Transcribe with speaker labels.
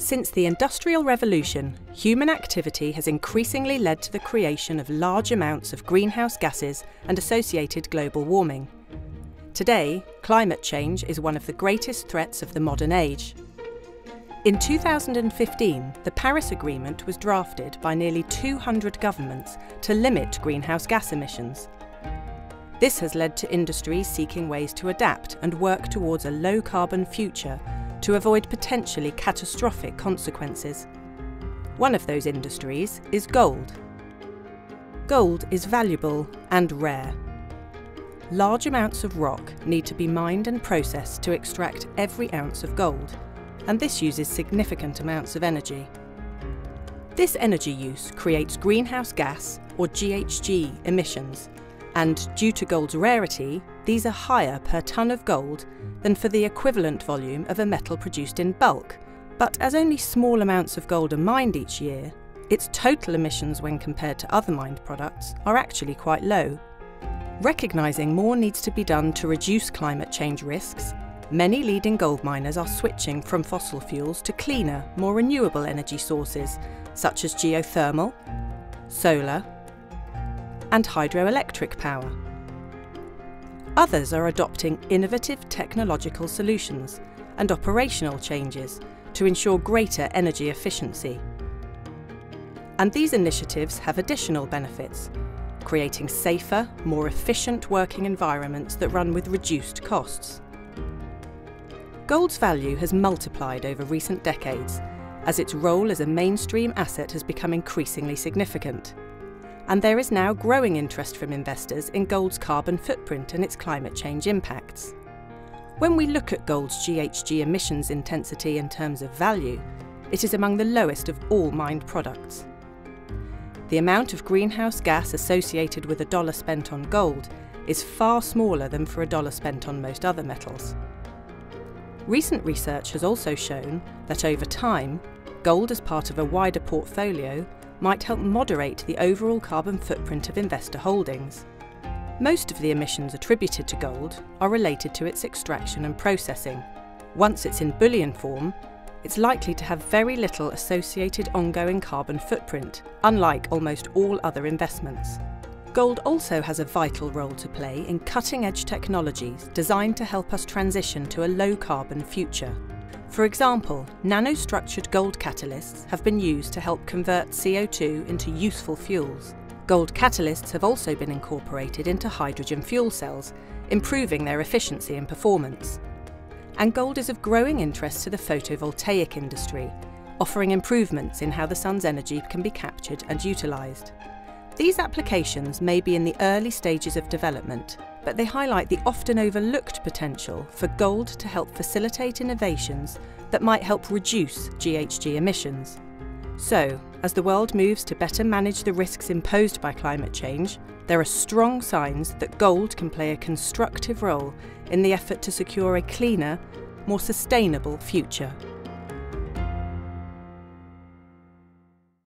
Speaker 1: Since the Industrial Revolution, human activity has increasingly led to the creation of large amounts of greenhouse gases and associated global warming. Today, climate change is one of the greatest threats of the modern age. In 2015, the Paris Agreement was drafted by nearly 200 governments to limit greenhouse gas emissions. This has led to industries seeking ways to adapt and work towards a low carbon future to avoid potentially catastrophic consequences. One of those industries is gold. Gold is valuable and rare. Large amounts of rock need to be mined and processed to extract every ounce of gold, and this uses significant amounts of energy. This energy use creates greenhouse gas, or GHG, emissions, and due to gold's rarity, these are higher per tonne of gold than for the equivalent volume of a metal produced in bulk. But as only small amounts of gold are mined each year, its total emissions when compared to other mined products are actually quite low. Recognising more needs to be done to reduce climate change risks, many leading gold miners are switching from fossil fuels to cleaner, more renewable energy sources such as geothermal, solar, and hydroelectric power. Others are adopting innovative technological solutions and operational changes to ensure greater energy efficiency. And these initiatives have additional benefits, creating safer, more efficient working environments that run with reduced costs. Gold's value has multiplied over recent decades as its role as a mainstream asset has become increasingly significant and there is now growing interest from investors in gold's carbon footprint and its climate change impacts. When we look at gold's GHG emissions intensity in terms of value, it is among the lowest of all mined products. The amount of greenhouse gas associated with a dollar spent on gold is far smaller than for a dollar spent on most other metals. Recent research has also shown that over time, gold as part of a wider portfolio might help moderate the overall carbon footprint of investor holdings. Most of the emissions attributed to gold are related to its extraction and processing. Once it's in bullion form, it's likely to have very little associated ongoing carbon footprint, unlike almost all other investments. Gold also has a vital role to play in cutting edge technologies designed to help us transition to a low carbon future. For example, nanostructured gold catalysts have been used to help convert CO2 into useful fuels. Gold catalysts have also been incorporated into hydrogen fuel cells, improving their efficiency and performance. And gold is of growing interest to the photovoltaic industry, offering improvements in how the sun's energy can be captured and utilised. These applications may be in the early stages of development, but they highlight the often overlooked potential for gold to help facilitate innovations that might help reduce GHG emissions. So, as the world moves to better manage the risks imposed by climate change, there are strong signs that gold can play a constructive role in the effort to secure a cleaner, more sustainable future.